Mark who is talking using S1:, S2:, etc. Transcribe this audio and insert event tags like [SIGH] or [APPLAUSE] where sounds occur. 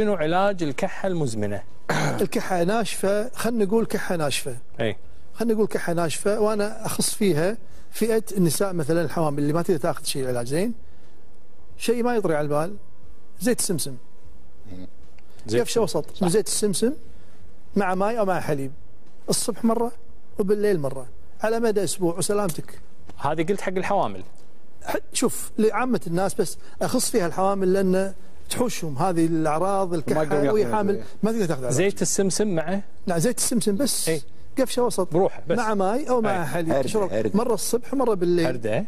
S1: شنو علاج الكحة المزمنة؟ [CLEARS THROAT]
S2: الكحة ناشفة خلينا نقول كحة ناشفة.
S1: أي.
S2: خلينا نقول كحة ناشفة وأنا أخص فيها فئة النساء مثلا الحوامل اللي ما تقدر تأخذ شيء علاج. زين؟ شيء ما يطري على البال. زيت السمسم. كبشه وسط؟ من زيت السمسم مع ماي أو مع حليب. الصبح مرة وبالليل مرة. على مدى أسبوع وسلامتك.
S1: هذه قلت حق الحوامل.
S2: شوف لعامة الناس بس أخص فيها الحوامل لأن تحوشهم. هذه
S3: الأعراض
S2: الكحة
S3: ياخذون
S2: وهي
S3: أدوية.
S2: حامل ما تقدر تأخذ
S1: زيت السمسم معه؟
S2: لا زيت السمسم بس.
S1: إي.
S2: قفشة وسط.
S1: بروحه بس.
S2: مع ماي أو مع. حليب. تشرب. مرة الصبح ومره بالليل.
S1: هرده